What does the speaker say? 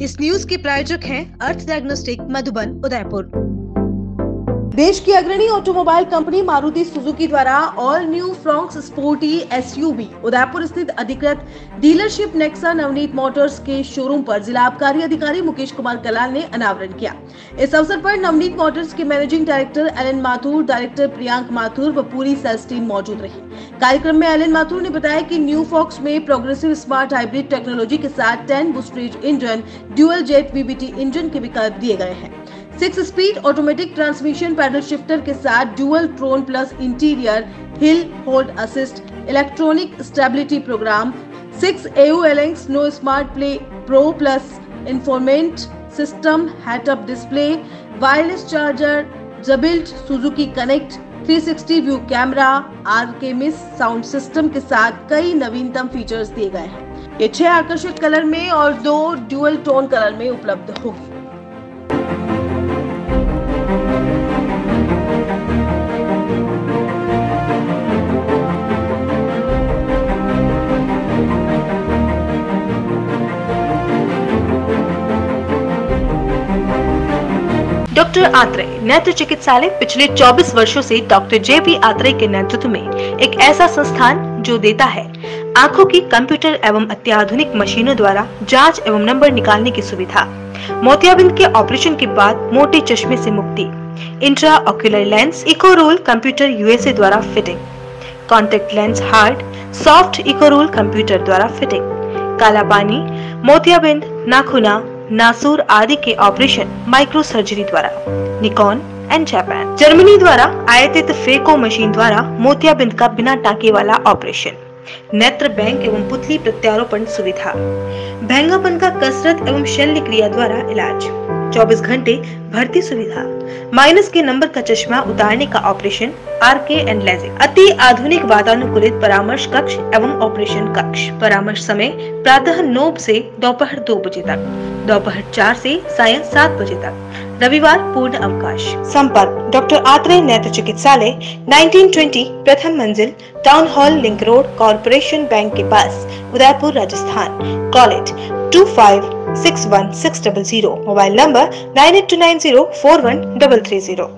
इस न्यूज़ के प्रायोजक हैं अर्थ डायग्नोस्टिक मधुबन, उदयपुर। देश की अग्रणी ऑटोमोबाइल कंपनी मारुति सुजुकी द्वारा all new Fronx sporty SUV, Udaipur स्थित अधिकृत डीलरशिप नेक्सा नवनीत मोटर्स के शोरूम पर जिला आबकारी अधिकारी मुकेश कुमार कलाल ने अनावरण किया। इस अवसर पर नवनीत मोटर्स के managing director L Mathur, director Priyank Mathur व पूरी सेल्स टीम मौजूद रही। कार्यक्रम में एल माथुर ने बताया की न्यू फॉक्स में प्रोग्रेसिव स्मार्ट हाइब्रिड टेक्नोलॉजी के साथ ten Boosterjet engine, dual jet VVT engine के विकल्प दिए गए हैं। Six speed automatic transmission paddle shifter के साथ dual tone plus interior, hill hold assist, electronic stability program, six AU no smart play pro plus infotainment system head up display, wireless charger जबिल्ट Suzuki connect 360 view camera Arkamys sound system के साथ कई नवीनतम features दिए गए हैं। ये छह आकर्षक कलर में और दो ड्यूअल टोन कलर में उपलब्ध होगी। डॉक्टर आत्रे, नेत्र चिकित्सालय पिछले 24 वर्षों से डॉक्टर जे पी आत्रेय के नेतृत्व में एक ऐसा संस्थान जो देता है। आँखों की कंप्यूटर एवं अत्याधुनिक मशीनों द्वारा जाँच एवं नंबर निकालने की सुविधा। मोतियाबिंद के ऑपरेशन के बाद मोटे चश्मे से मुक्ति। Intra ocular lens eco roll computer USA द्वारा fitting. Contact lens hard soft eco roll computer द्वारा फिटिंग। काला पानी मोतियाबिंद, नाखुना नासूर आदि के ऑपरेशन माइक्रो सर्जरी द्वारा, निकॉन एंड जापान। जर्मनी द्वारा आयातित फेको मशीन द्वारा मोतियाबिंद का बिना टाके वाला ऑपरेशन। नेत्र बैंक एवं पुतली प्रत्यारोपण सुविधा। भैंगापन का कसरत एवं शल्य क्रिया द्वारा इलाज। 24 घंटे भर्ती सुविधा। माइनस के नंबर का चश्मा उतारने का operation. R K and LASIK, अति आधुनिक वातानुकूलित परामर्श कक्ष एवं ऑपरेशन कक्ष। परामर्श समय प्रातः नौ से दोपहर दो बजे तक, दोपहर चार से सायं सात बजे तक। रविवार पूर्ण अवकाश। संपर्क, डॉक्टर आत्रे नेत्र चिकित्सालय 1920 प्रथम मंजिल, town hall link road, corporation bank के पास, Udaipur, Rajasthan. College two five six one six double zero. Mobile number, nine eight two nine zero four one double three zero.